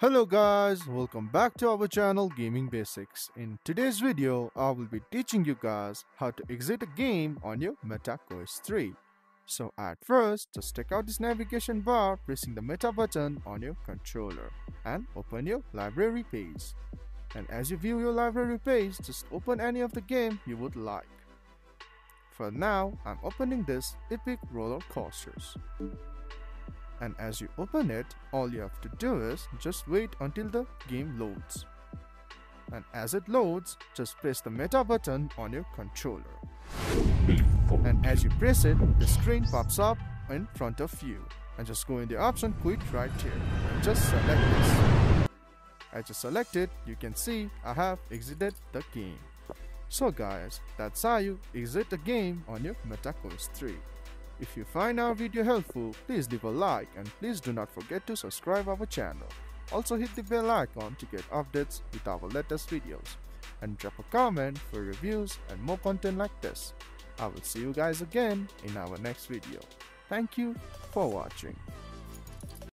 Hello guys, welcome back to our channel Gaming Basics. In today's video, I will be teaching you guys how to exit a game on your Meta Quest 3. So at first, just check out this navigation bar pressing the Meta button on your controller and open your library page. And as you view your library page, just open any of the game you would like. For now, I'm opening this Epic Roller Coasters and as you open it, all you have to do is just wait until the game loads. And as it loads, just press the meta button on your controller. And as you press it, the screen pops up in front of you. And just go in the option quit right here. And just select this. As you select it, you can see I have exited the game. So guys, that's how you exit the game on your MetaQuest 3. If you find our video helpful, please leave a like and please do not forget to subscribe our channel. Also hit the bell icon to get updates with our latest videos. And drop a comment for reviews and more content like this. I will see you guys again in our next video. Thank you for watching.